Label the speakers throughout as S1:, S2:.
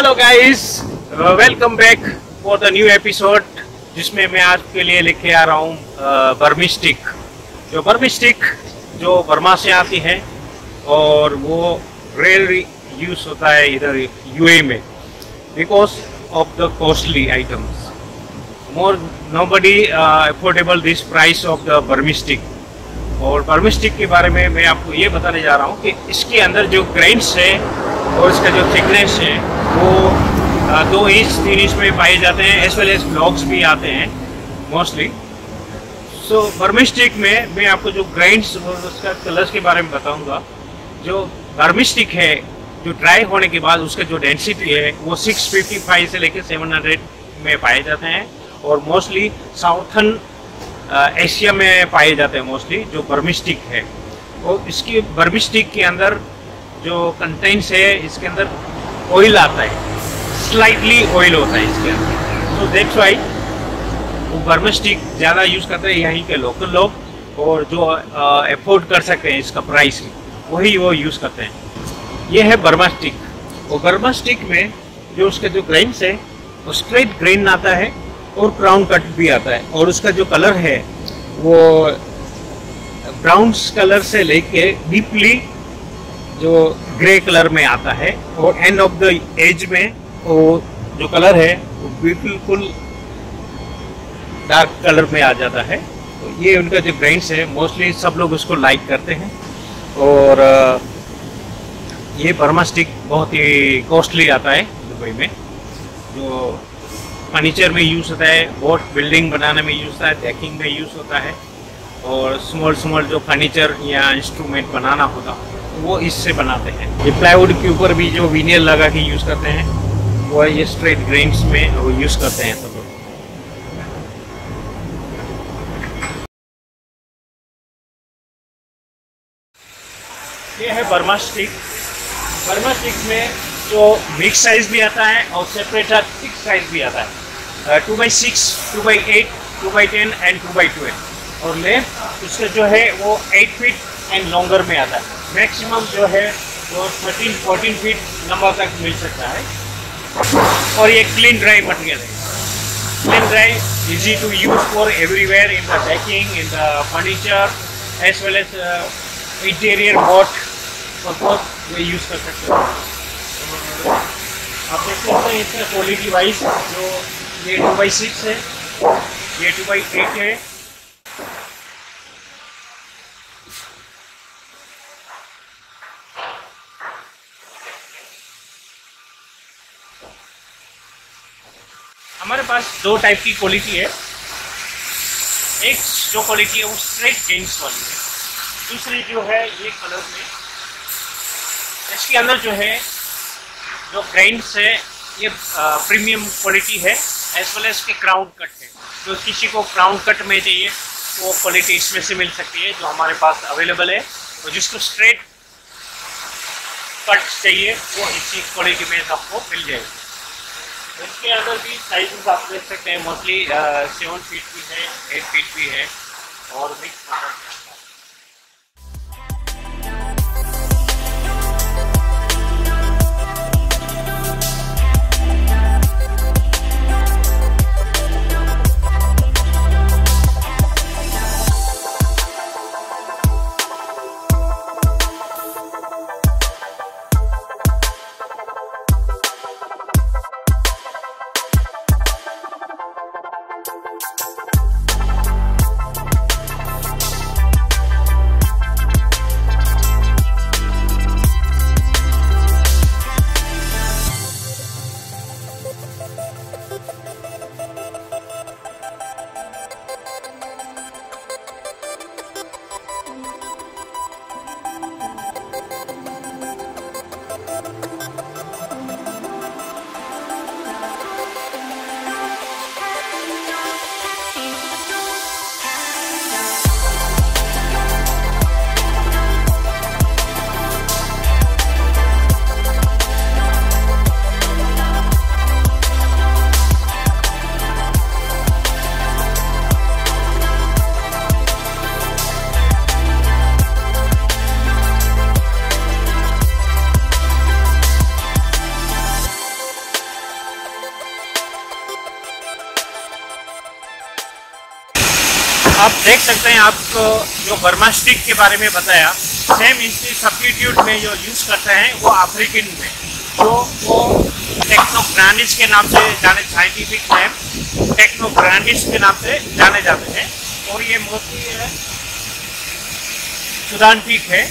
S1: hello guys. Uh, welcome back. For the new episode जिसमें मैं आज के लिए लेके आ रहा हूँ बर्मी स्टिक। जो बर्मी स्टिक, जो बर्मा से आती है, और वो रेयर यूज़ होता है इधर U A. Because of the costly items more nobody affordable this price of the Burma teak. और बर्मी स्टिक के बारे में मैं आपको ये बताने जा रहा हूँ कि इसके अंदर जो ग्रेन्स है, और इसका जो थिकनेस है, वो दो इंच तीन इंच में पाए जाते हैं एज वेल एज ब्लॉक्स भी आते हैं मोस्टली सो बर्मिस्टिक में मैं आपको जो ग्राइंड्स और उसका कलर्स के बारे में बताऊँगा, जो बर्मिस्टिक है, जो ड्राई होने के बाद उसका जो डेंसिटी है, वो 655 से लेकर 700 में पाए जाते हैं और मोस्टली साउथन एशिया में पाए जाते हैं मोस्टली जो बर्मिस्टिक है. और इसकी बर्मिस्टिक के अंदर जो कंटेंट्स है, इसके अंदर ऑयल आता है. स्लाइटली ऑयल होता है इसके अंदर। तो दैट्स वाई वो बर्मस्टिक ज़्यादा यूज़ करते हैं यहीं के लोकल लोग और जो अफोर्ड कर सकते हैं इसका प्राइस वही वो यूज़ करते हैं। ये है बर्मा स्टिक और बर्मा स्टिक में जो उसके जो ग्रेन्स है, वो स्ट्रेट ग्रेन आता है और क्राउन कट भी आता है। और उसका जो कलर है, वो ब्राउन कलर से लेके डीपली जो ग्रे कलर में आता है और एंड ऑफ़ द एज में वो जो कलर है, वो बिल्कुल डार्क कलर में आ जाता है। तो ये उनका जो ग्रेन्स है मोस्टली सब लोग उसको लाइक करते हैं। और ये बर्मा स्टिक बहुत ही कॉस्टली आता है दुबई में। जो फर्नीचर में यूज़ होता है बोट बिल्डिंग बनाने में यूज़ होता है पैकिंग में यूज़ होता है। और स्मॉल स्मॉल जो फर्नीचर या इंस्ट्रूमेंट बनाना होता, वो इससे बनाते हैं। ये प्लाईवुड के ऊपर भी जो विनियर लगा के यूज़ करते हैं वो ये स्ट्रेट ग्रेन्स में वो यूज़ करते हैं सब ये है बर्मा स्टिक बर्मा स्टिक में जो मिक्स साइज़ भी आता है और सेपरेटर सिक्स साइज़ भी आता है। Two by six two by eight two by ten and two by twelve और लेंथ उसका जो है वो एट फीट एंड लॉन्गर में आता है। मैक्सिमम जो है वो थर्टीन फोर्टीन फीट लंबा तक मिल सकता है। और ये क्लीन ड्राई मटेरियल है। Clean dry easy to use for everywhere in the decking in the furniture as well as interior boat suppose ये यूज़ कर सकते हो आप देख सकते हैं इसका क्वालिटी वाइज जो ये टू बाई सिक्स है ये टू बाई एट है हमारे पास दो टाइप की क्वालिटी है। एक जो क्वालिटी है, वो स्ट्रेट जेंट्स वाली है। दूसरी जो है, ये कलर में। इसके अंदर जो है, जो ग्राइंड्स है, ये प्रीमियम क्वालिटी है एज वेल एज के क्राउन कट है। जो किसी को क्राउन कट में चाहिए, वो क्वालिटी इसमें से मिल सकती है, जो हमारे पास अवेलेबल है। और जिसको स्ट्रेट कट चाहिए, वो इसी क्वालिटी में आपको मिल जाएगी। इसके अंदर भी साइजेस आप देख सकते हैं। मोस्टली सेवन फीट भी है एट फीट भी है और मिक्स आप देख सकते हैं, आपको जो बर्मा स्टिक के बारे में बताया सेम इसकी सब्सिट्यूट में जो यूज़ करते हैं, वो अफ्रीकन में। जो वो टेक्नोग्रानिस के नाम से जाने साइंटिफिक नेम टेक्नोग्रानिस के नाम से जाने जाते हैं। और ये मोस्टली है, सुदान टीक है।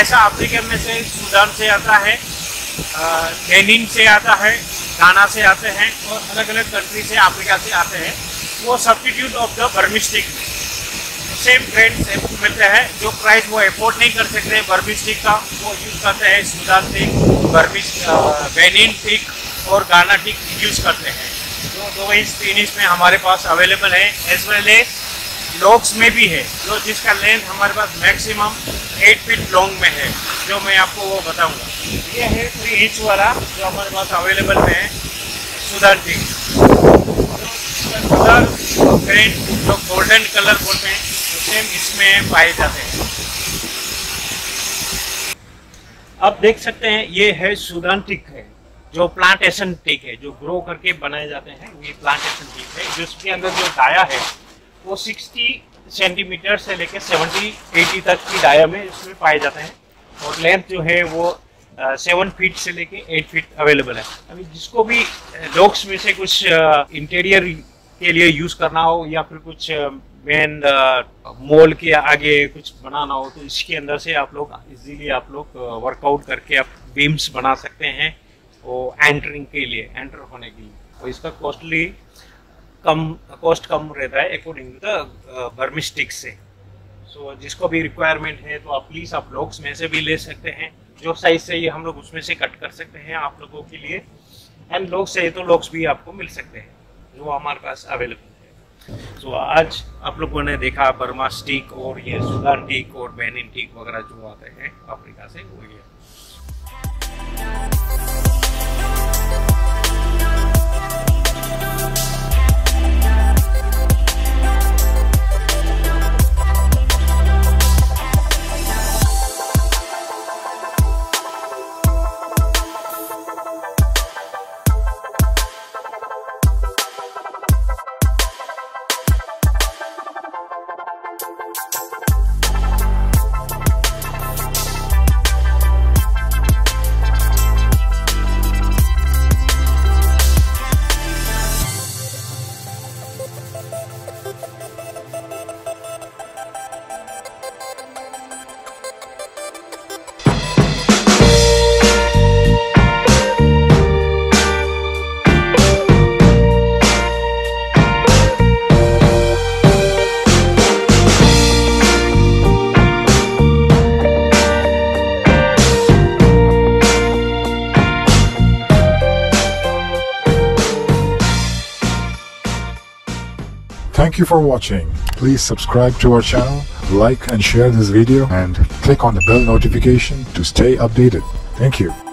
S1: ऐसा अफ्रीका में से सूडान से आता है बेनिन से आता है गाना से आते हैं, और अलग अलग कंट्री से अफ्रीका से आते हैं। वो substitute of the Burma teak same trend से मिलते हैं। जो प्राइस वो एफोर्ड नहीं कर सकते बर्मिस्टिक का वो यूज़ करते हैं Sudan tick Burmese Benin tick और गाना टिक यूज़ करते हैं। जो दो इंच तीन इंच में हमारे पास अवेलेबल है। एज वेल एज लॉक्स में भी है। जो जिसका लेंथ हमारे पास मैक्सिमम एट फीट लॉन्ग में है। जो मैं आपको वो बताऊँगा। ये है थ्री इंच वाला जो हमारे पास अवेलेबल में है सुधार टिक सुधर ग्रेन जो गोल्डन कलर बोलते हैं सेम इसमें पाए जाते हैं। अब देख सकते हैं, ये है सुदान टिक है, जो प्लांटेशन टिक है, जो ग्रो करके बनाए जाते हैं, ये प्लांटेशन टिक है। जिसके अंदर जो डाया है, वो 60 सेंटीमीटर से लेकर 70 80 तक की डाया में इसमें पाए जाते हैं। और लेंथ जो है वो सेवन फीट से लेके एट फीट अवेलेबल है। अभी जिसको भी डॉग्स में से कुछ इंटीरियर के लिए यूज़ करना हो या फिर कुछ मेन मोल के आगे कुछ बनाना हो तो इसके अंदर से आप लोग इजीली आप लोग वर्कआउट करके आप बीम्स बना सकते हैं वो एंटरिंग के लिए एंटर होने के लिए। तो इसका कॉस्टली कम कॉस्ट कम रहता है अकॉर्डिंग टू द बर्मिस्टिक से सो। So, जिसको भी रिक्वायरमेंट है तो आप प्लीज़ आप लॉक्स में से भी ले सकते हैं। जो साइज़ चाहिए हम लोग उसमें से कट कर सकते हैं आप लोगों के लिए। एंड लॉक्स चाहिए तो लॉक्स भी आपको मिल सकते हैं जो हमारे पास अवेलेबल सो आज आप लोगों ने देखा बर्मा स्टिक और ये सुधार टीक और बेनिन टीक वगैरह जो आते हैं अफ्रीका से, वो ये।
S2: You for watching. Please subscribe to our channel, like and share this video and click on the bell notification to stay updated. Thank you.